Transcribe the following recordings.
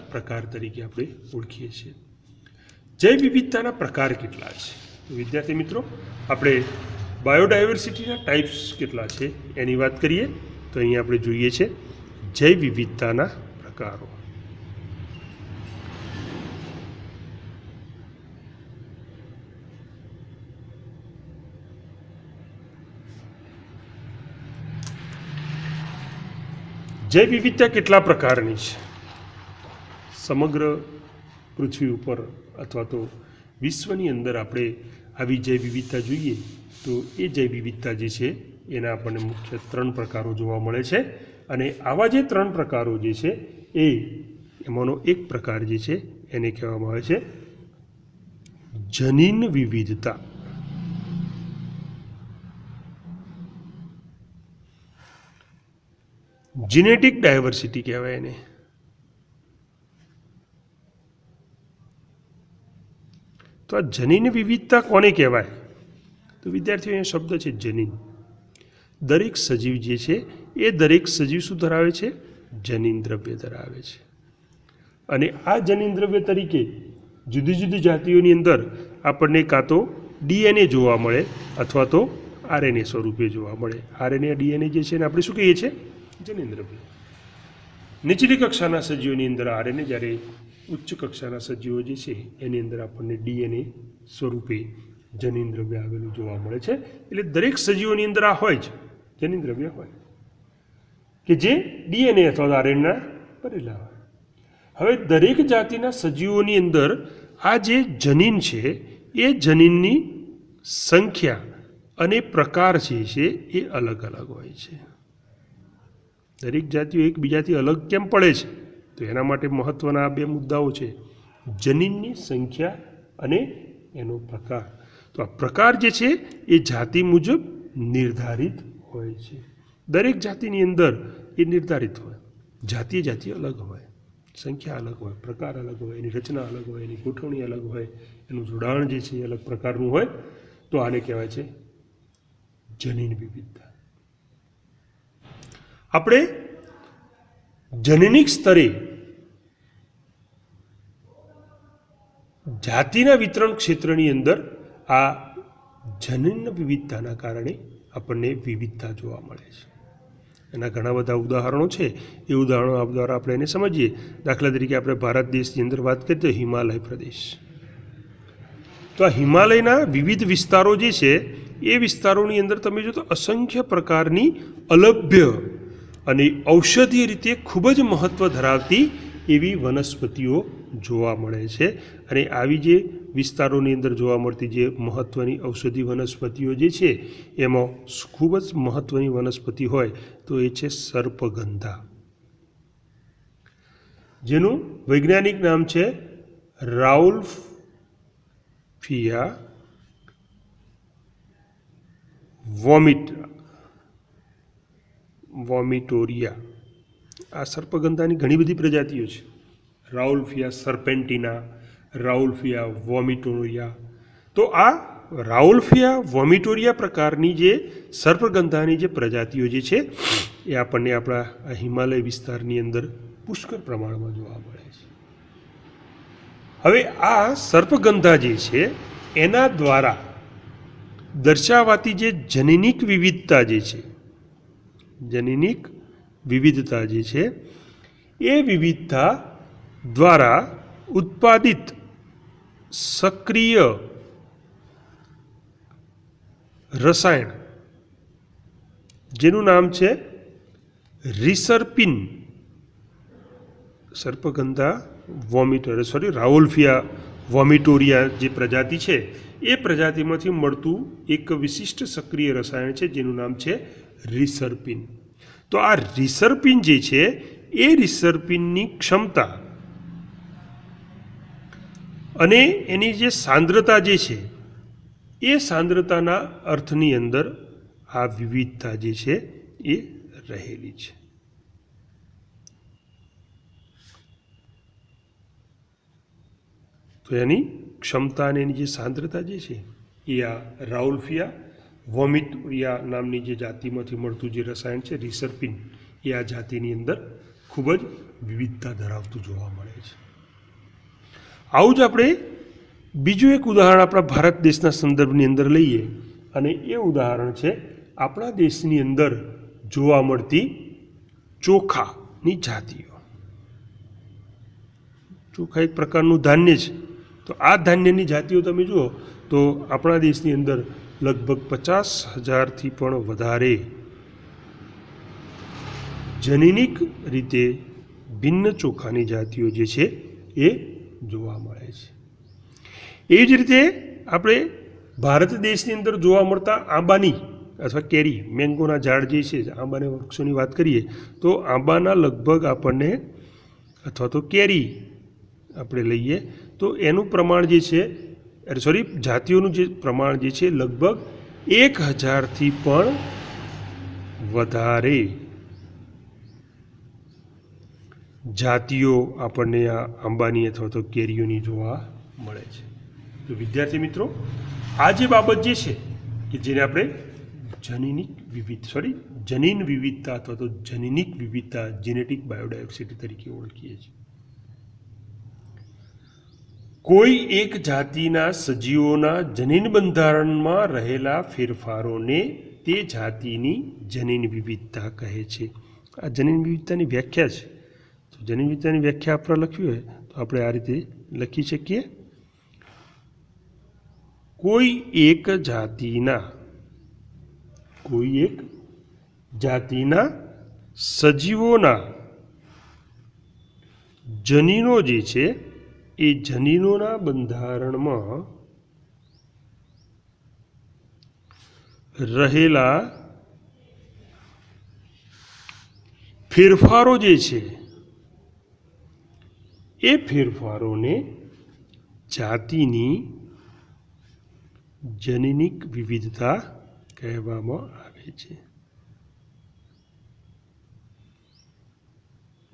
પ્રકાર તરીકે આપણે ઓળખીએ છીએ. જૈવ વિવિધતાના પ્રકાર કેટલા છે? વિદ્યાર્થી મિત્રો, આપણે બાયોડાયવર્સિટીના ટાઈપ્સ કેટલા છે એની વાત કરીએ. તો અહીંયા આપણે જોઈએ છે જૈવ વિવિધતાના પ્રકારો. જૈવ વિવિધતા કેટલા પ્રકારની છે? સમગ્ર પૃથ્વી ઉપર અથવા તો વિશ્વની અંદર આપણે આવી જૈવ વિવિધતા જોઈએ, તો એ જૈવ વિવિધતા જે છે, એના આપણને મુખ્ય ત્રણ પ્રકારો જોવા મળે છે. અને આવા જે ત્રણ પ્રકારો જે છે, એ એમાંનો એક પ્રકાર જે છે, એને કહેવામાં આવે છે જનીન વિવિધતા. જીનેટિક ડાયવર્સિટી કહેવાય એને. તો આ જનીન વિવિધતા કોને કહેવાય? તો વિદ્યાર્થીઓ, અહીંયા શબ્દ છે જનીન. દરેક સજીવ જે છે, એ દરેક સજીવ શું ધરાવે છે? જનીન દ્રવ્ય ધરાવે છે. અને આ જનીન દ્રવ્ય તરીકે જુદી જુદી જાતિઓની અંદર આપણને કાં તો ડીએનએ જોવા મળે અથવા તો આરએનએ સ્વરૂપે જોવા મળે. આરએનએ, ડીએનએ જે છે એને આપણે શું કહીએ છીએ? જનીન દ્રવ્ય. નીચલી કક્ષાના સજીવોની અંદર આરએનએ જ્યારે ઉચ્ચ કક્ષાના સજીવો જે છે, એની અંદર આપણને ડીએનએ સ્વરૂપે જનીન દ્રવ્ય આવેલું જોવા મળે છે. એટલે દરેક સજીવોની અંદર આ હોય જ જનીન દ્રવ્ય હોય. કે જે ડીએનએ અથવા આરએનના ભરેલા હોય. હવે દરેક જાતિના સજીવોની અંદર આ જે જનીન છે, એ જનીનની સંખ્યા અને પ્રકાર જે છે, એ અલગ અલગ હોય છે. દરેક જાતિઓ એકબીજાથી અલગ કેમ પડે છે? તો એના માટે મહત્ત્વના બે મુદ્દાઓ છે. જનીનની સંખ્યા અને એનો પ્રકાર. તો આ પ્રકાર જે છે એ જાતિ મુજબ નિર્ધારિત હોય છે. દરેક જાતિની અંદર એ નિર્ધારિત હોય. જાતિ જાતિ અલગ હોય. સંખ્યા અલગ હોય, પ્રકાર અલગ હોય, એની રચના અલગ હોય, એની ગોઠવણી અલગ હોય, એનું જોડાણ જે છે એ અલગ પ્રકારનું હોય. તો આને કહેવાય છે જનીન વિવિધતા. આપણે જનનિક સ્તરે જાતિના વિતરણ ક્ષેત્રની અંદર આ જનન વિવિધતાના કારણે આપણને વિવિધતા જોવા મળે છે. એના ઘણા બધા ઉદાહરણો છે. એ ઉદાહરણો દ્વારા આપણે એને સમજીએ. દાખલા તરીકે આપણે ભારત દેશની અંદર વાત કરીએ તો હિમાલય પ્રદેશ. તો આ હિમાલયના વિવિધ વિસ્તારો જે છે, એ વિસ્તારોની અંદર તમે જો તો અસંખ્ય પ્રકારની અલભ્ય અને ઔષધીય રીતે ખૂબ જ મહત્ત્વ ધરાવતી એવી વનસ્પતિઓ જોવા મળે છે. અને આવી જે વિસ્તારોની અંદર જોવા મળતી જે મહત્ત્વની ઔષધિ વનસ્પતિઓ જે છે, એમાં ખૂબ જ મહત્ત્વની વનસ્પતિ હોય તો એ છે સર્પગંધા. જેનું વૈજ્ઞાનિક નામ છે રાઉલ ફિયા વોમિટ. વોમિટોરિયા. આ સર્પગંધાની ઘણી બધી પ્રજાતિઓ છે. રાઉલ્ફિયા સર્પેન્ટિના, રાઉલ્ફિયા વોમિટોરિયા. તો આ રાઉલ્ફિયા વોમિટોરિયા પ્રકારની જે સર્પગંધાની જે પ્રજાતિઓ જે છે, એ આપણને આપણા હિમાલય વિસ્તારની અંદર પુષ્કળ પ્રમાણમાં જોવા મળે છે. હવે આ સર્પગંધા જે છે, એના દ્વારા દર્શાવાતી જે જનનિક વિવિધતા જે છે જનનિક વિવિધતા જે છે, એ વિવિધતા દ્વારા ઉત્પાદિત સક્રિય રસાયણ, જેનું નામ છે રિસર્પિન સર્પગંધા વોમિટર સોરી રાઓલ્ફિયા વોમિટોરિયા જે પ્રજાતિ છે, એ પ્રજાતિમાંથી મળતું એક વિશિષ્ટ સક્રિય રસાયણ છે, જેનું નામ છે રિસર્પિન તો આ રિસર્પિન જે છે, એ રિસર્પિનની ક્ષમતા અને એની જે સાંદ્રતા જે છે, એ સાંદ્રતાના અર્થની અંદર આ વિવિધતા જે છે, એ રહેલી છે. તો એની ક્ષમતા અને એની જે સાંદ્રતા જે છે, એ આ રાઉલ્ફિયા વોમિટોરિયા નામની જે જાતિમાંથી મળતું જે રસાયણ છે, રિસર્પિન, એ આ જાતિની અંદર ખૂબ જ વિવિધતા ધરાવતું જોવા મળે છે. આવું જ આપણે બીજું એક ઉદાહરણ આપણા ભારત દેશના સંદર્ભની અંદર લઈએ અને એ ઉદાહરણ છે, આપણા દેશની અંદર જોવા મળતી ચોખાની જાતિઓ. ચોખા એક પ્રકારનું ધાન્ય છે. તો આ ધાન્યની જાતિઓ તમે જુઓ તો આપણા દેશની અંદર લગભગ પચાસ હજારથી પણ વધારે જનીનિક રીતે ભિન્ન ચોખાની જાતિઓ જે છે એ જોવા મળે છે. એ જ રીતે આપણે ભારત દેશની અંદર જોવા મળતા આંબાની અથવા કેરી, મેંગોના ઝાડ જે છે, આંબાના વૃક્ષોની વાત કરીએ, તો આંબાના લગભગ આપણને અથવા તો કેરી આપણે લઈએ, તો એનું પ્રમાણ જે છે સોરી જાતિઓનું જે પ્રમાણ જે છે લગભગ એક હજારથી પણ વધારે. જાતિઓ આપણને આ આંબાની અથવા તો કેરીઓની જોવા મળે છે. તો વિદ્યાર્થી મિત્રો, આ જે બાબત જે છે કે જેને આપણે જનીનિક વિવિધ સોરી જનીન વિવિધતા અથવા તો જનીનિક વિવિધતા જેનેટિક બાયોડાયવર્સિટી તરીકે ઓળખીએ છીએ. કોઈ એક જાતિના સજીવોના જનીન બંધારણમાં રહેલા ફેરફારોને તે જાતિની જનીન વિવિધતા કહે છે. આ જનીન વિવિધતાની વ્યાખ્યા છે. તો જનીન વિવિધતાની વ્યાખ્યા આપણે લખવી હોય તો આપણે આ રીતે લખી શકીએ. કોઈ એક જાતિના, કોઈ એક જાતિના સજીવોના જનીનો જે છે એ જનીનોના બંધારણમાં રહેલા ફેરફારો જે છે, એ ફેરફારોને જાતિની જનનિક વિવિધતા કહેવામાં આવે છે.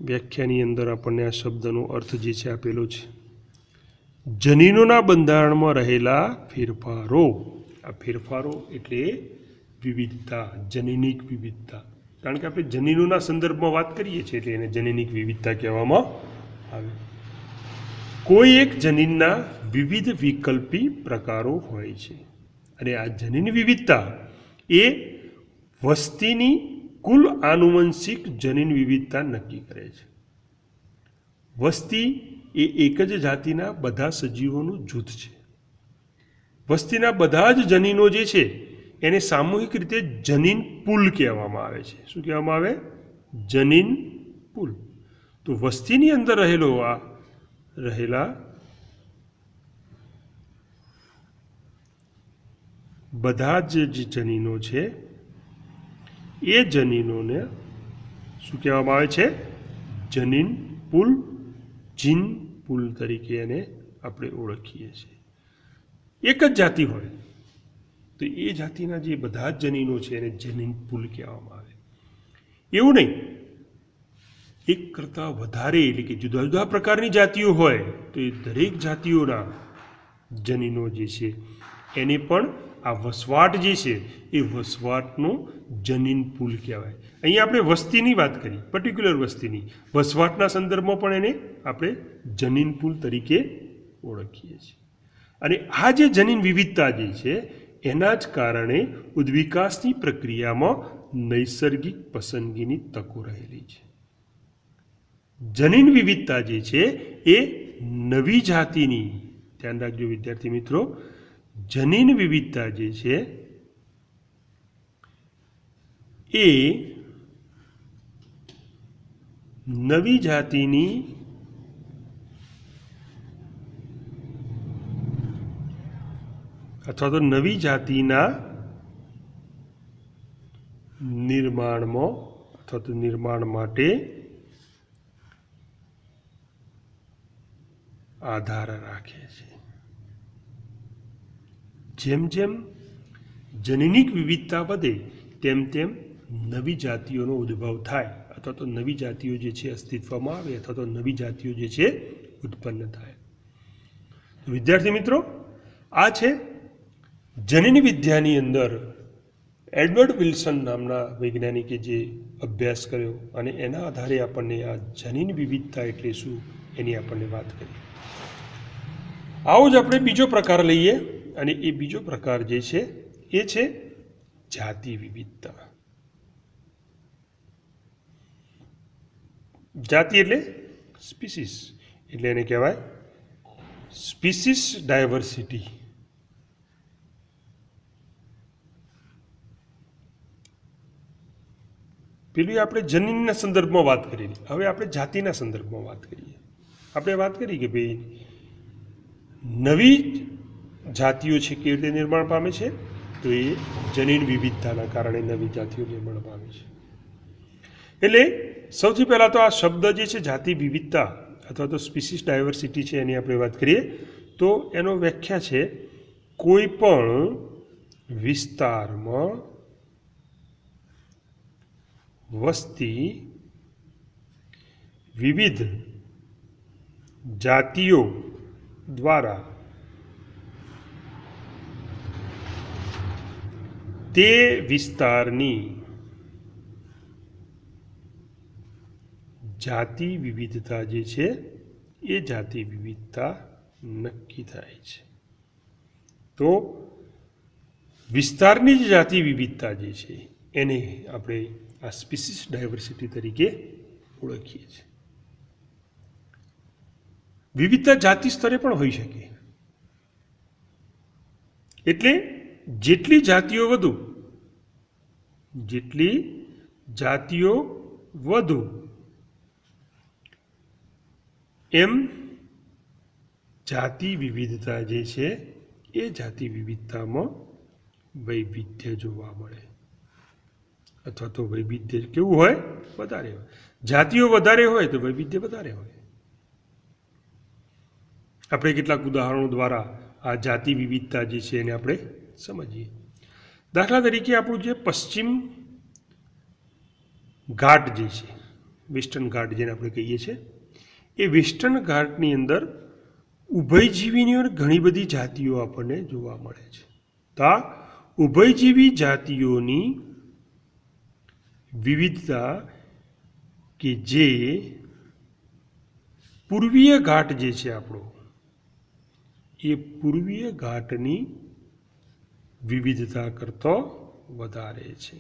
વ્યાખ્યાની અંદર આપણને આ શબ્દનો અર્થ જે છે આપેલો છે. જનીનોના બંધારણમાં રહેલા ફેરફારો. આ ફેરફારો એટલે વિવિધતા, જનીનિક વિવિધતા. કારણ કે આપણે જનીનોના સંદર્ભમાં વાત કરીએ છીએ એટલે એને જનીનિક વિવિધતા કહેવામાં આવે. કોઈ એક જનીનના વિવિધ વિકલ્પી પ્રકારો હોય છે. અને આ જનીન વિવિધતા એ વસ્તીની કુલ આનુવંશિક જનીન વિવિધતા નક્કી કરે છે. વસ્તી એ એક જ જાતિના બધા સજીવોનું જૂથ છે. વસ્તીના બધા જ જનીનો જે છે, એને સામૂહિક રીતે જનીન પુલ કહેવામાં આવે છે. શું કહેવામાં આવે? જનીન પુલ. તો વસ્તીની અંદર રહેલો આ, રહેલા બધા જ જનીનો છે, એ જનીનોને શું કહેવામાં આવે છે? જનીન પુલ, જીન પુલ તરીકે એને આપણે ઓળખીએ છીએ. એક જ જાતિ હોય. તો એ જાતિના જે બધા જ જનીનો છે એને જનીન પુલ કહેવામાં આવે. એવું નહીં. એક કરતાં વધારે એટલે કે જુદા જુદા પ્રકારની જાતિઓ હોય તો એ દરેક જાતિઓના જનીનો જે છે એને પણ આ વસવાટ જે છે, એ વસવાટનો જનીન પુલ કહેવાય. અહીંયા આપણે વસ્તીની વાત કરી પર્ટિક્યુલર વસ્તીની. વસવાટના સંદર્ભમાં પણ એને આપણે જનીન પુલ તરીકે ઓળખીએ છીએ. અને આ જે જનીન વિવિધતા જે છે, એના જ કારણે ઉદ્વિકાસની પ્રક્રિયામાં નૈસર્ગિક પસંદગીની તકો રહેલી છે. જનીન વિવિધતા જે છે, એ નવી જાતિની, ધ્યાન રાખજો વિદ્યાર્થી મિત્રો જનીન વિવિધતા જે છે, એ નવી જાતિની અથવા તો નવી જાતિના નિર્માણમાં અથવા તો નિર્માણ માટે આધાર રાખે છે. જેમ જેમ જનનિક વિવિધતા વધે, તેમ તેમ નવી જાતિઓનો ઉદ્ભવ થાય, અથવા તો નવી જાતિઓ જે છે અસ્તિત્વમાં આવે, અથવા તો નવી જાતિઓ જે છે ઉત્પન્ન થાય. વિદ્યાર્થી મિત્રો, આ છે જનની વિદ્યાની અંદર એડવર્ડ વિલ્સન નામના વૈજ્ઞાનિકે જે અભ્યાસ કર્યો અને એના આધારે આપણને આ જનીન વિવિધતા એટલે શું એની આપણને વાત કરી. આવો જ આપણે બીજો પ્રકાર લઈએ. અને એ બીજો પ્રકાર જે છે, એ છે જાતિ વિવિધતા. જાતિ એટલે સ્પીસીસ, એટલે એને કહેવાય સ્પીસીસ ડાયવર્સિટી. પેલું આપણે જનીનના સંદર્ભમાં વાત કરી. હવે આપણે જાતિના સંદર્ભમાં વાત કરીએ. આપણે વાત કરી કે ભાઈ નવી જાતિઓ છે કેવી રીતે નિર્માણ પામે છે? તો એ જનીન વિવિધતાના કારણે નવી જાતિઓ નિર્માણ પામે છે. એટલે સૌથી પહેલાં તો આ શબ્દ જે છે, જાતિ વિવિધતા અથવા તો સ્પીસીસ ડાયવર્સિટી છે એની આપણે વાત કરીએ, તો એનો વ્યાખ્યા છે, કોઈ પણ વિસ્તારમાં વસ્તી વિવિધ જાતિઓ દ્વારા તે વિસ્તારની જાતિ વિવિધતા જે છે, એ જાતિ વિવિધતા નક્કી થાય છે. તો વિસ્તારની જ જાતિ વિવિધતા જે છે, એને આપણે આ સ્પીસીસ ડાયવર્સિટી તરીકે ઓળખીએ છીએ. વિવિધતા જાતિ સ્તરે પણ હોઈ શકે. એટલે જેટલી જાતિઓ વધુ જેટલી જાતિઓ વધુ એમ જાતિ વિવિધતા જે છે એ જાતિ વિવિધતામાં વૈવિધ્ય જોવા મળે. અથવા તો વૈવિધ્ય કેવું હોય? વધારે હોય. જાતિઓ વધારે હોય તો વૈવિધ્ય વધારે હોય. આપણે કેટલાક ઉદાહરણો દ્વારા આ જાતિ વિવિધતા જે છે એને આપણે સમજીએ. દાખલા તરીકે આપણું જે પશ્ચિમ ઘાટ જે છે, વેસ્ટર્ન ઘાટ જેને આપણે કહીએ છીએ, એ વેસ્ટર્ન ઘાટની અંદર ઉભયજીવીની ઘણી બધી જાતિઓ આપણને જોવા મળે છે. તો આ ઉભયજીવી જાતિઓની વિવિધતા કે જે પૂર્વીય ઘાટ જે છે આપણો, એ પૂર્વીય ઘાટની વિવિધતા કરતો વધારે છે.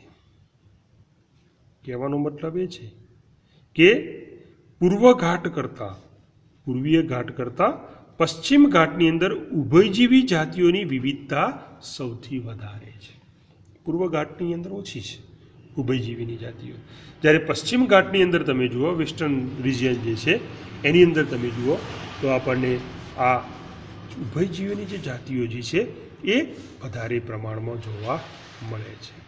કહેવાનો મતલબ એ છે કે પૂર્વ ઘાટ કરતાં, પૂર્વીય ઘાટ કરતાં પશ્ચિમ ઘાટની અંદર ઉભયજીવી જાતિઓની વિવિધતા સૌથી વધારે છે. પૂર્વ ઘાટની અંદર ઓછી છે ઉભયજીવીની જાતિઓ. જ્યારે પશ્ચિમ ઘાટની અંદર તમે જુઓ, વેસ્ટર્ન રિજિયન જે છે, એની અંદર તમે જુઓ, તો આપણને આ ઉભયજીવીની જે જાતિઓ જે છે એ વધારે પ્રમાણમાં જોવા મળે છે.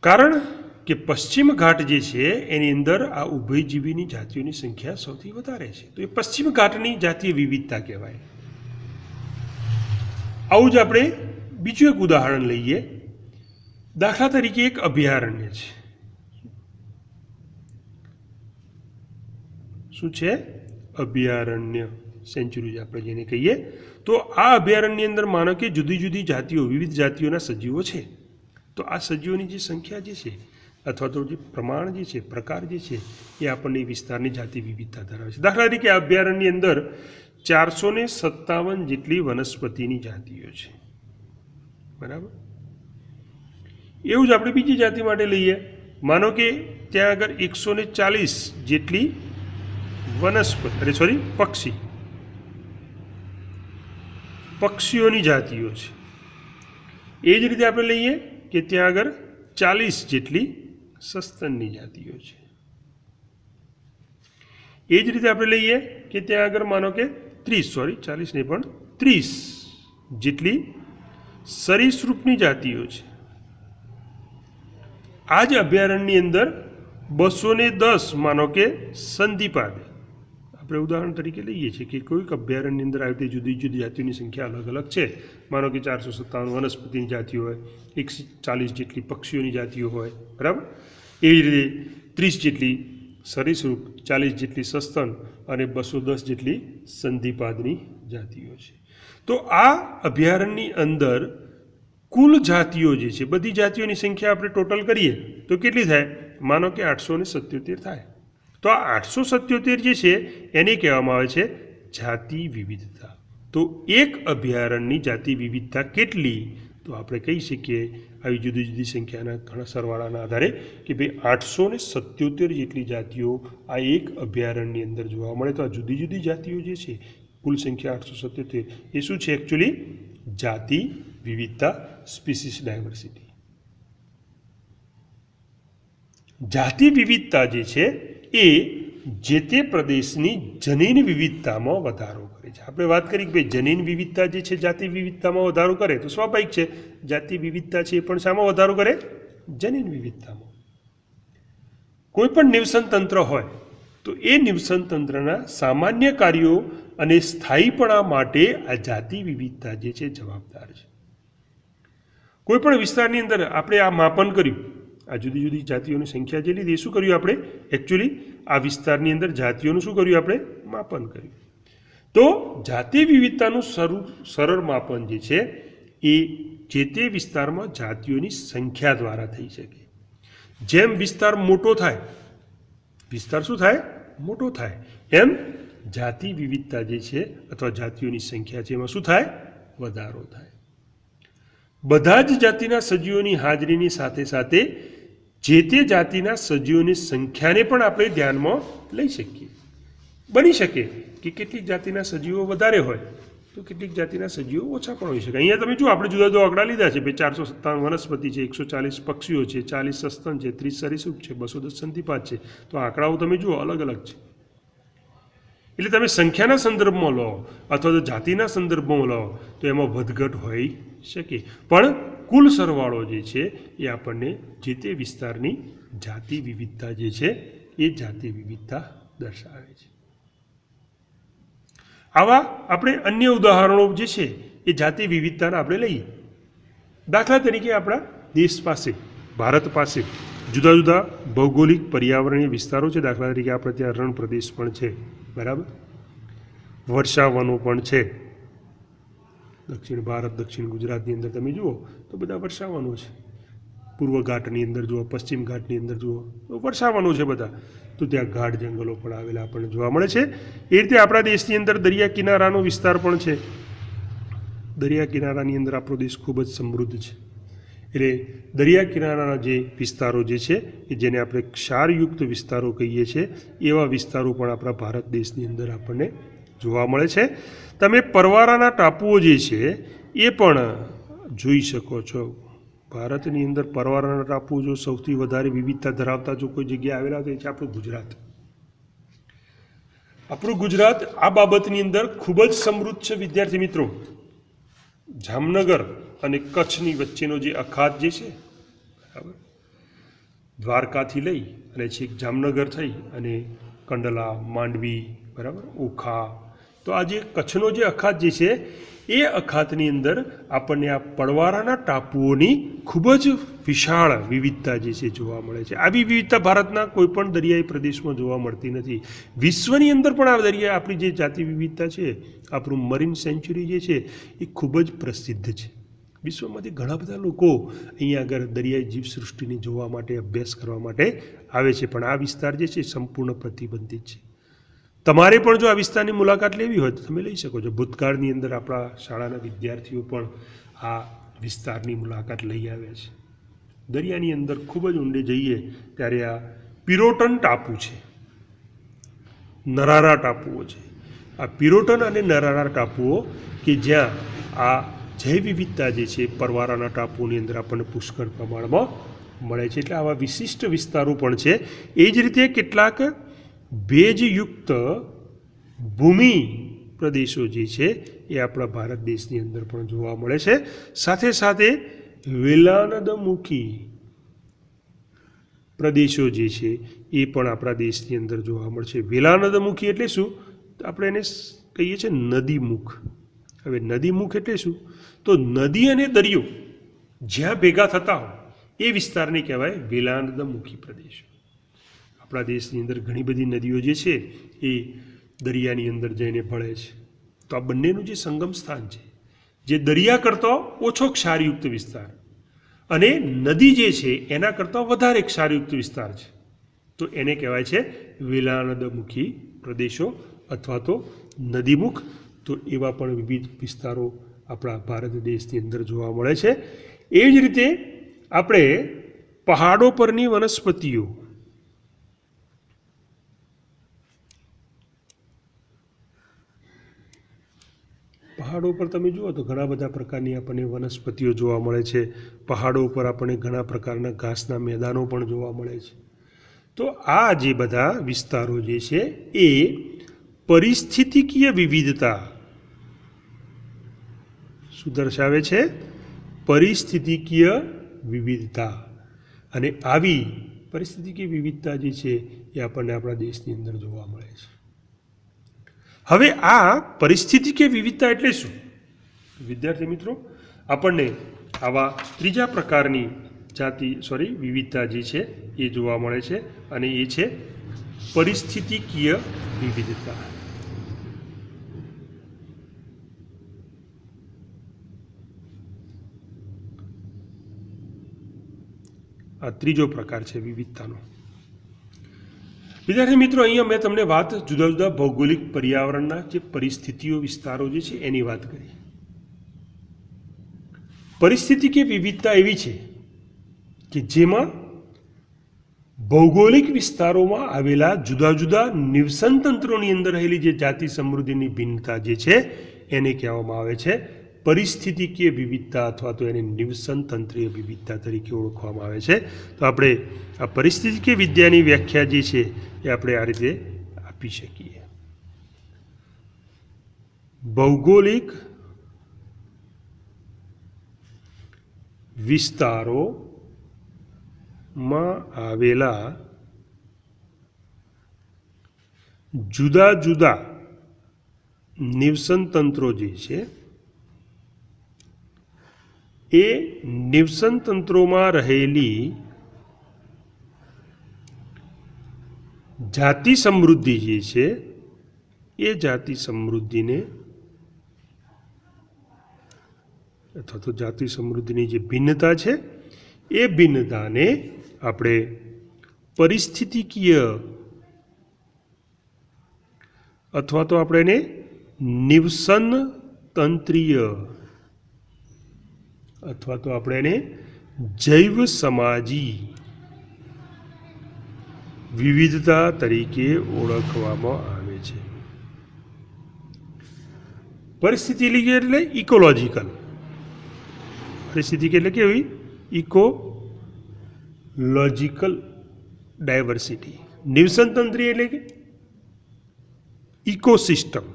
કારણ કે પશ્ચિમ ઘાટ જે છે, એની અંદર આ ઉભયજીવીની જાતિઓની સંખ્યા સૌથી વધારે છે. તો એ પશ્ચિમ ઘાટની જાતીય વિવિધતા કહેવાય. આવું જ આપણે બીજું એક ઉદાહરણ લઈએ. દાખલા તરીકે એક અભયારણ્ય છે. શું છે? અભયારણ્ય. સેન્ચુરી આપણે જેને કહીએ. તો આ અભયારણ્યની અંદર માનો કે જુદી જુદી જાતિઓ, વિવિધ જાતિઓના સજીવો છે. તો આ સજીવોની જે સંખ્યા જે છે, અથવા તો જે પ્રમાણ જે છે, પ્રકાર જે છે, એ આપણને વિસ્તારની જાતિ વિવિધતા ધરાવે છે. દાખલા તરીકે આ અભયારણ્યની અંદર ચારસો ને સત્તાવન જેટલી વનસ્પતિની જાતિઓ છે. બરાબર? એવું જ આપણે બીજી જાતિ માટે લઈએ. માનો કે ત્યાં આગળ એકસો ને ચાલીસ જેટલી વનસ્પતિ અરે સોરી પક્ષી પક્ષીઓની જાતિઓ છે. એ જ રીતે આપણે લઈએ કે ત્યાં આગળ ચાલીસ જેટલી સસ્તનની જાતિઓ છે. એ જ રીતે આપણે લઈએ કે ત્યાં આગળ માનો કે ત્રીસ, સોરી, ચાલીસ નહીં, પણ ત્રીસ જેટલી સરીસૃપની જાતિઓ છે. આ જ અભયારણ્યની અંદર બસો ને દસ માનો કે સંધિપાદ આપણે ઉદાહરણ તરીકે લઈએ છીએ કે કોઈક અભયારણ્યની અંદર આવી જુદી જુદી જાતિઓની સંખ્યા અલગ અલગ છે. માનો કે ચારસો સત્તાવન વનસ્પતિની જાતિઓ હોય, એકસો ચાલીસ જેટલી પક્ષીઓની જાતિઓ હોય, બરાબર? એવી રીતે ત્રીસ જેટલી સરીસૃપ, ચાલીસ જેટલી સસ્તન અને બસો દસ જેટલી સંધિપાદની જાતિઓ છે. તો આ અભયારણ્યની અંદર કુલ જાતિઓ જે છે, બધી જાતિઓની સંખ્યા આપણે ટોટલ કરીએ તો કેટલી થાય? માનો કે આઠસો ને સત્યોતેર થાય. તો આ આઠસો સત્યોતેર જે છે, એને કહેવામાં આવે છે જાતિ વિવિધતા. તો એક અભયારણ્યની જાતિ વિવિધતા કેટલી? તો આપણે કહી શકીએ, આવી જુદી જુદી સંખ્યાના ઘણા સરવાળાના આધારે કે ભાઈ આઠસો ને સત્યોતેર જેટલી જાતિઓ આ એક અભયારણ્યની અંદર જોવા મળે. તો આ જુદી જુદી જાતિઓ જે છે, કુલ સંખ્યા આઠસો સત્યોતેર. એ શું છે એકચ્યુઅલી જાતિ વિવિધતા સ્પીસીસ ડાયવર્સિટી જાતિ વિવિધતા જે છે એ જે તે પ્રદેશની જનીન વિવિધતામાં વધારો કરે છે. આપણે વાત કરી કે ભાઈ જનીન વિવિધતા જે છે, જાતિ વિવિધતામાં વધારો કરે, તો સ્વાભાવિક છે, જાતિ વિવિધતા છે એ પણ શામાં વધારો કરે? જનીન વિવિધતામાં. કોઈ પણ નિવસન તંત્ર હોય, તો એ નિવસન તંત્રના સામાન્ય કાર્યો અને સ્થાયીપણા માટે આ જાતિ વિવિધતા જે છે જવાબદાર છે. કોઈ પણ વિસ્તારની અંદર આપણે આ માપન કર્યું આ જુદી જુદી જાતિઓની સંખ્યા જે લીધી શું કર્યું આપણે? એકચ્યુઅલી આ વિસ્તારની અંદર જાતિઓનું શું કર્યું આપણે? માપન કર્યું. તો જાતિ વિવિધતાનું સરળ સરળ માપન જે છે, એ જે તે વિસ્તારમાં જાતિઓની સંખ્યા દ્વારા થઈ શકે. જેમ વિસ્તાર મોટો થાય, વિસ્તાર શું થાય? મોટો થાય. એમ જાતિ વિવિધતા જે છે અથવા જાતિઓની સંખ્યા છે એમાં શું થાય? વધારો થાય. બધા જ જાતિના સજીવોની હાજરીની સાથે સાથે જે તે જાતિના સજીવોની સંખ્યાને પણ આપણે ધ્યાનમાં લઈ શકીએ. બની શકે કે કેટલીક જાતિના સજીવો વધારે હોય તો કેટલીક જાતિના સજીવો ઓછા પણ હોઈ શકે. અહીંયા તમે જુઓ, આપણે જુદા જુદા આંકડા લીધા છે. ભાઈ, ચારસો સત્તાવન વનસ્પતિ છે, એકસો ચાલીસ પક્ષીઓ છે, ચાલીસ સસ્તન છે, ત્રીસ સરીસૃપ છે, બસો દસ સંધિપાત છે. તો આંકડાઓ તમે જુઓ, અલગ અલગ છે. એટલે તમે સંખ્યાના સંદર્ભમાં લો અથવા તો જાતિના સંદર્ભમાં લો તો એમાં વધઘટ હોઈ શકે. પણ કુલ સરવાળો જે છે એ આપણને જે તે વિસ્તારની જાતિ વિવિધતા જે છે એ જાતિ વિવિધતા દર્શાવે છે. આવા આપણે અન્ય ઉદાહરણો જે છે એ જાતિ વિવિધતાના આપણે લઈએ. દાખલા તરીકે આપણા દેશ પાસે, ભારત પાસે જુદા જુદા ભૌગોલિક પર્યાવરણીય વિસ્તારો છે. દાખલા તરીકે આપણે ત્યાં રણ પ્રદેશ પણ છે, બરાબર? વર્ષાવનો પણ છે. દક્ષિણ ભારત, દક્ષિણ ગુજરાતની અંદર તમે જુઓ તો બધા વરસાવાનો છે પૂર્વ ઘાટની અંદર જુઓ, પશ્ચિમ ઘાટની અંદર જુઓ, તો વરસાવાનો છે બધા. તો ત્યાં ગાઢ જંગલો પણ આવેલા આપણને જોવા મળે છે. એ રીતે આપણા દેશની અંદર દરિયા કિનારાનો વિસ્તાર પણ છે. દરિયા કિનારાની અંદર આપણો દેશ ખૂબ જ સમૃદ્ધ છે. એટલે દરિયા કિનારાના જે વિસ્તારો જે છે, એ જેને આપણે ક્ષારયુક્ત વિસ્તારો કહીએ છીએ, એવા વિસ્તારો પણ આપણા ભારત દેશની અંદર આપણને જોવા મળે છે. તમે પરવારાના ટાપુઓ જે છે, એ પણ જોઈ શકો છો. ભારતની અંદર પરવારણ ટાપુઓ જો સૌથી વધારે વિવિધતા ધરાવતા જો કોઈ જગ્યાએ આવેલા તો એ છે આપણું ગુજરાત. આપણું ગુજરાત આ બાબતની અંદર ખૂબ જ સમૃદ્ધ છે, વિદ્યાર્થી મિત્રો. જામનગર અને કચ્છની વચ્ચેનો જે અખાત જે છે, બરાબર? દ્વારકાથી લઈ અને છેક જામનગર થઈ અને કંડલા, માંડવી, બરાબર? ઓખા. તો આ જે કચ્છનો જે અખાત જે છે એ અખાતની અંદર આપણને આ પડવારાના ટાપુઓની ખૂબ જ વિશાળ વિવિધતા જે છે જોવા મળે છે. આવી વિવિધતા ભારતના કોઈપણ દરિયાઈ પ્રદેશમાં જોવા મળતી નથી. વિશ્વની અંદર પણ આ દરિયા આપણી જે જાતિ વિવિધતા છે, આપણું મરીન સેન્ચુરી જે છે, એ ખૂબ જ પ્રસિદ્ધ છે. વિશ્વમાંથી ઘણા બધા લોકો અહીંયા આગળ દરિયાઈ જીવસૃષ્ટિને જોવા માટે, અભ્યાસ કરવા માટે આવે છે. પણ આ વિસ્તાર જે છે સંપૂર્ણ પ્રતિબંધિત છે. તમારે પણ જો આ વિસ્તારની મુલાકાત લેવી હોય તો તમે લઈ શકો છો. ભૂતકાળની અંદર આપણા શાળાના વિદ્યાર્થીઓ પણ આ વિસ્તારની મુલાકાત લઈ આવ્યા છે. દરિયાની અંદર ખૂબ જ ઊંડે જઈએ ત્યારે આ પિરોટન ટાપુ છે. નરારા ટાપુઓ છે. આ પિરોટન અને નરારા ટાપુઓ કે જ્યાં આ જૈવ વિવિધતા જે છે પરવારાના ટાપુઓની અંદર આપણને પુષ્કળ પ્રમાણમાં મળે છે. એટલે આવા વિશિષ્ટ વિસ્તારો પણ છે. એ જ રીતે કેટલાક ભેજયુક્ત ભૂમિ પ્રદેશો જે છે એ આપણા ભારત દેશની અંદર પણ જોવા મળે છે. સાથે સાથે વેલાનદમુખી પ્રદેશો જે છે એ પણ આપણા દેશની અંદર જોવા મળશે વેલાનદમુખી એટલે શું? આપણે એને કહીએ છીએ નદીમુખ. હવે નદીમુખ એટલે શું? તો નદી અને દરિયો જ્યાં ભેગા થતા હોય એ વિસ્તારને કહેવાય વેલાનદમુખી પ્રદેશો. આપણા દેશની અંદર ઘણી બધી નદીઓ જે છે એ દરિયાની અંદર જઈને ભળે છે. તો આ બંનેનું જે સંગમ સ્થાન છે, જે દરિયા કરતાં ઓછો ક્ષારયુક્ત વિસ્તાર અને નદી જે છે એના કરતાં વધારે ક્ષારયુક્ત વિસ્તાર છે. તો એને કહેવાય છે વેલાનદમુખી પ્રદેશો અથવા તો નદીમુખ. તો એવા પણ વિવિધ વિસ્તારો આપણા ભારત દેશની અંદર જોવા મળે છે. એ જ રીતે આપણે પહાડો પરની વનસ્પતિઓ પહાડો પર તમે જુઓ તો ઘણા બધા પ્રકારની આપણને વનસ્પતિઓ જોવા મળે છે. પહાડો ઉપર આપણને ઘણા પ્રકારના ઘાસના મેદાનો પણ જોવા મળે છે. તો આ જે બધા વિસ્તારો જે છે એ પરિસ્થિતિકીય વિવિધતા શું દર્શાવે છે. પરિસ્થિતિકીય વિવિધતા અને આવી પરિસ્થિતિકીય વિવિધતા જે છે એ આપણને આપણા દેશની અંદર જોવા મળે છે. હવે આ પરિસ્થિતિકીય વિવિધતા એટલે શું? વિદ્યાર્થી મિત્રો, આપણને આવા ત્રીજા પ્રકારની જાતિ સોરી વિવિધતા જે છે એ જોવા મળે છે અને એ છે પરિસ્થિતિકીય વિવિધતા. આ ત્રીજો પ્રકાર છે વિવિધતાનો. વિદ્યાર્થી મિત્રો, અહીંયા મેં તમને વાત જુદા જુદા ભૌગોલિક પર્યાવરણના જે પરિસ્થિતિઓ, વિસ્તારો જે છે, એની વાત કરી. પરિસ્થિતિ કે વિવિધતા એવી છે કે જેમાં ભૌગોલિક વિસ્તારોમાં આવેલા જુદા જુદા નિવસન તંત્રોની અંદર રહેલી જે જાતિ સમૃદ્ધિની ભિન્નતા જે છે, એને કહેવામાં આવે છે પરિસ્થિતિકીય વિવિધતા અથવા તો એને નિવસનતંત્રીય વિવિધતા તરીકે ઓળખવામાં આવે છે. તો આપણે આ પરિસ્થિતિકીય વિદ્યાની વ્યાખ્યા જે છે એ આપણે આ રીતે આપી શકીએ. ભૌગોલિક વિસ્તારોમાં આવેલા જુદા જુદા નિવસન તંત્રો જે છે એ નિવસન તંત્રોમાં રહેલી જાતિ સમૃદ્ધિ જે છે, એ જાતિ સમૃદ્ધિને અથવા તો જાતિ સમૃદ્ધિની જે ભિન્નતા છે, એ ભિન્નતાને આપણે પરિસ્થિતિકીય અથવા તો આપણે એને નિવસન તંત્રીય અથવા તો આપણે એને જૈવ સમાજી વિવિધતા તરીકે ઓળખવામાં આવે છે. પરિસ્થિતિ એટલે ઇકોલોજીકલ પરિસ્થિતિ એટલે કેવી? ઇકોલોજીકલ ડાયવર્સિટી નિવસનતંત્રી એટલે કે ઇકોસિસ્ટમ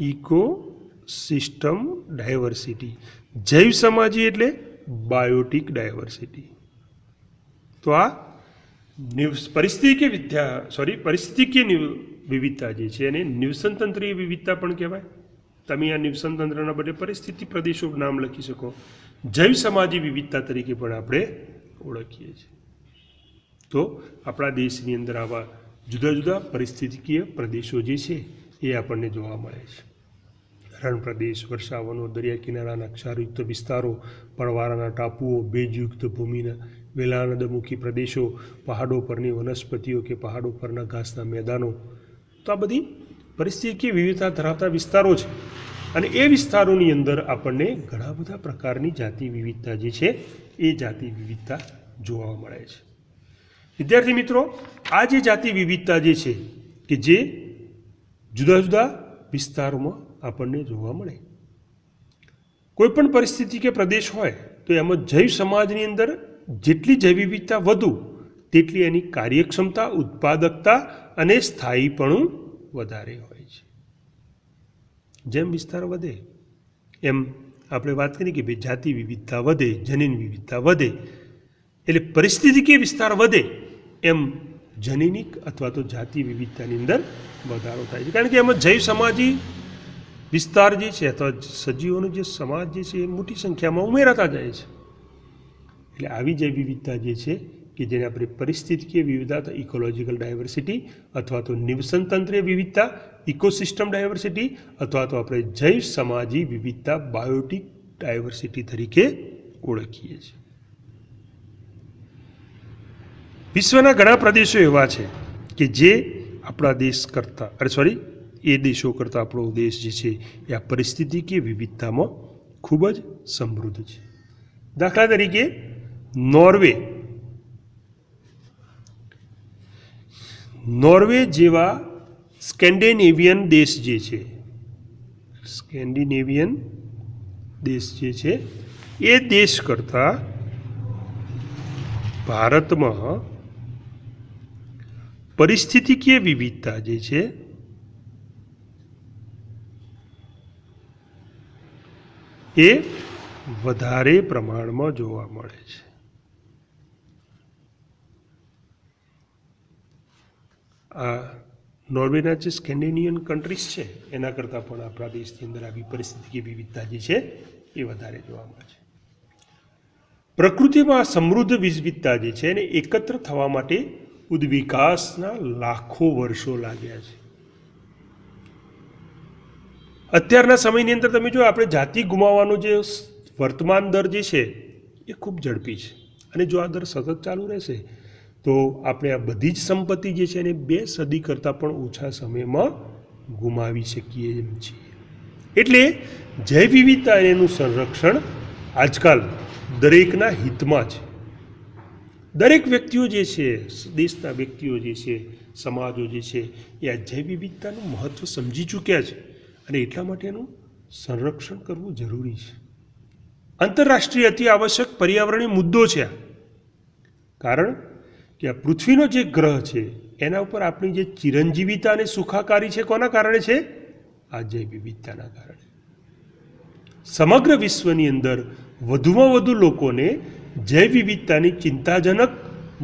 ઇકો સિસ્ટમ ડાયવર્સિટી જૈવ સમાજી એટલે બાયોટિક ડાયવર્સિટી તો આ પરિસ્થિતિકીય વિદ્યા સોરી પરિસ્થિતિકીય વિવિધતા જે છે એને નિવસનતંત્રીય વિવિધતા પણ કહેવાય. તમે આ નિવસનતંત્રના બદલે પરિસ્થિતિ પ્રદેશો નામ લખી શકો. જૈવ સમાજી વિવિધતા તરીકે પણ આપણે ઓળખીએ છીએ. તો આપણા દેશની અંદર આવા જુદા જુદા પરિસ્થિતિકીય પ્રદેશો જે છે એ આપણને જોવા મળે છે. રણ પ્રદેશ વર્ષાવનો દરિયા કિનારાના ક્ષારયુક્ત વિસ્તારો પરવારાના ટાપુઓ, ભેજયુક્ત ભૂમિના વેલાનદમુખી પ્રદેશો, પહાડો પરની વનસ્પતિઓ કે પહાડો પરના ઘાસના મેદાનો. તો આ બધી પરિસ્થિતિકીય વિવિધતા ધરાવતા વિસ્તારો છે. અને એ વિસ્તારોની અંદર આપણને ઘણા બધા પ્રકારની જાતિ વિવિધતા જે છે, એ જાતિ વિવિધતા જોવા મળે છે. વિદ્યાર્થી મિત્રો, આ જે જાતિ વિવિધતા જે છે, કે જે જુદા જુદા વિસ્તારોમાં આપણને જોવા મળે. કોઈપણ પરિસ્થિતિ કે પ્રદેશ હોય, તો એમાં જૈવ સમાજની અંદર જેટલી જૈવ વિવિધતા વધુ, તેટલી એની કાર્યક્ષમતા, ઉત્પાદકતા અને સ્થાયીપણું વધારે હોય છે. જેમ વિસ્તાર વધે, એમ આપણે વાત કરીએ કે ભાઈ જાતિ વિવિધતા વધે, જનીન વિવિધતા વધે, એટલે પરિસ્થિતિકીય વિસ્તાર વધે, એમ જનીનિક અથવા તો જાતિ વિવિધતાની અંદર વધારો થાય છે. કારણ કે એમાં જૈવ સમાજી વિસ્તાર જે છે, અથવા સજીવોનો જે સમાજ જે છે, એ મોટી સંખ્યામાં ઉમેરાતા જાય છે. એટલે આવી જે વિવિધતા જે છે, કે જેને આપણે પરિસ્થિતિકીય વિવિધતા ઇકોલોજીકલ ડાયવર્સિટી અથવા તો નિવસનતંત્રીય વિવિધતા ઇકોસિસ્ટમ ડાયવર્સિટી અથવા તો આપણે જૈવ સમાજી વિવિધતા બાયોટિક ડાયવર્સિટી તરીકે ઓળખીએ છીએ. વિશ્વના ઘણા પ્રદેશો એવા છે, કે જે આપણા દેશ કરતાં, અરે સોરી એ દેશો કરતાં આપણો દેશ જે છે એ આ પરિસ્થિતિકીય વિવિધતામાં ખૂબ જ સમૃદ્ધ છે. દાખલા તરીકે નોર્વે. નોર્વે જેવા સ્કેન્ડિનેવિયન દેશ જે છે, સ્કેન્ડિનેવિયન દેશ જે છે, એ દેશ કરતાં ભારતમાં પરિસ્થિતિકીય વિવિધતા જે છે એ વધારે પ્રમાણમાં જોવા મળે છે. આ નોર્વેના જે સ્કેન્ડિનિયન કન્ટ્રીઝ છે, એના કરતાં પણ આપણા દેશની અંદર આવી પરિસ્થિતિકીય વિવિધતા જે છે, એ વધારે જોવા મળે છે. પ્રકૃતિમાં સમૃદ્ધ વિવિધતા જે છે, એને એકત્ર થવા માટે ઉદ્વિકાસના લાખો વર્ષો લાગ્યા છે. અત્યારના સમયની અંદર તમે જો આપણે જાતિ ગુમાવવાનો જે વર્તમાન દર જે છે, એ ખૂબ ઝડપી છે. અને જો આ દર સતત ચાલુ રહેશે, તો આપણે આ બધી જ સંપત્તિ જે છે એને બે સદી કરતાં પણ ઓછા સમયમાં ગુમાવી શકીએ એમ છીએ. એટલે જૈવ વિવિધતા એનું સંરક્ષણ આજકાલ દરેકના હિતમાં છે. દરેક વ્યક્તિઓ જે છે, દેશના વ્યક્તિઓ જે છે, સમાજો જે છે, એ આ જૈવ વિવિધતાનું મહત્ત્વ સમજી ચૂક્યા છે. અને એટલા માટે એનું સંરક્ષણ કરવું જરૂરી છે. આંતરરાષ્ટ્રીય અતિ આવશ્યક પર્યાવરણીય મુદ્દો છે આ. કારણ કે આ પૃથ્વીનો જે ગ્રહ છે, એના ઉપર આપણી જે ચિરંજીવિતા અને સુખાકારી છે, કોના કારણે છે? આ જૈવ વિવિધતાના કારણે. સમગ્ર વિશ્વની અંદર વધુમાં વધુ લોકોને જૈવ વિવિધતાની ચિંતાજનક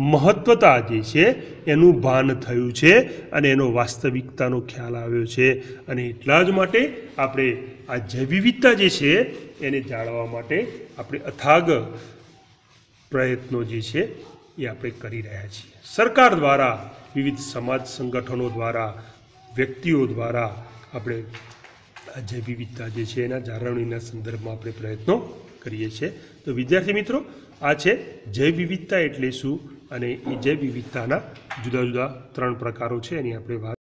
મહત્વતા જે છે, એનું ભાન થયું છે અને એનો વાસ્તવિકતાનો ખ્યાલ આવ્યો છે. અને એટલા જ માટે આપણે આ જૈવ વિવિધતા જે છે, એને જાળવવા માટે આપણે અથાગ પ્રયત્નો જે છે, એ આપણે કરી રહ્યા છીએ. સરકાર દ્વારા, વિવિધ સમાજ સંગઠનો દ્વારા, વ્યક્તિઓ દ્વારા આપણે આ જૈવ વિવિધતા જે છે, એના જાળવણીના સંદર્ભમાં આપણે પ્રયત્નો કરીએ છીએ. તો વિદ્યાર્થી મિત્રો, આ છે જૈવ વિવિધતા એટલે શું? અને એ જૈવ વિવિધતાના જુદા જુદા ત્રણ પ્રકારો છે એની આપણે વાત